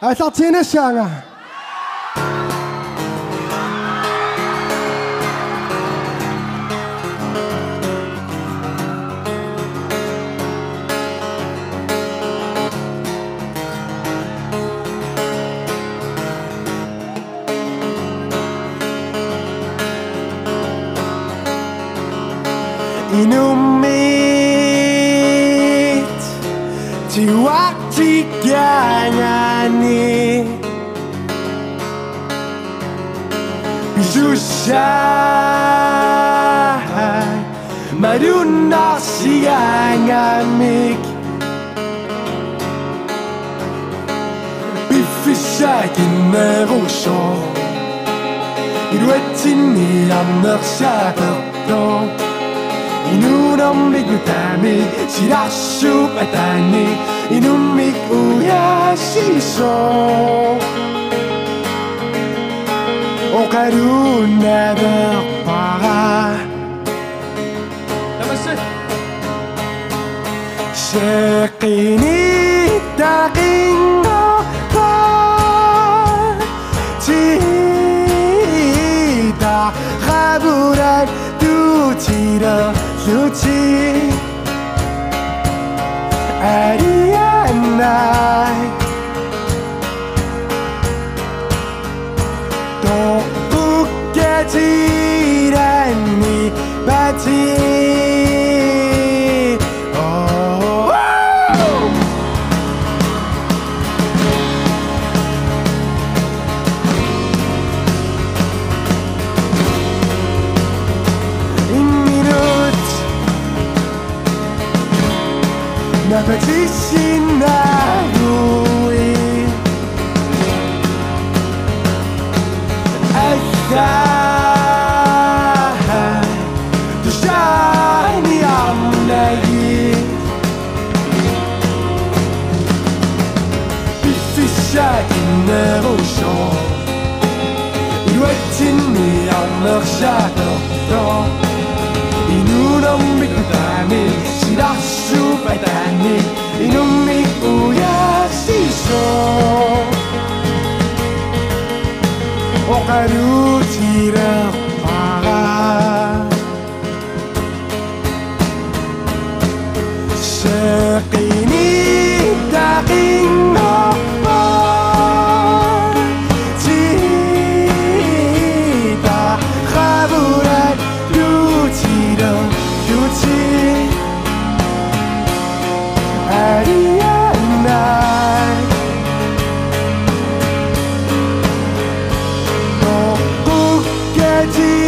I thought tennis knew me. Tiwak-tiga nyanyi Susah Maduna siya ngamik Biffisakin med rosor I du er tinni, andre skjærer blå In un'ambiguità mi si lasciu petani In un mi uia si so. O carunna 수지 아리아나 또 웃겠지 哪怕只是那回。الساحة تشعني عملي بالفشاك Ma petite Sinaoui Asa Tu shiny amnagi Bifishakin nerosho Iluetini amnershaker Inunamik utami Shirashu paitani Inumik uyashiso Okaru tira para Sekini taking Tita Buketirani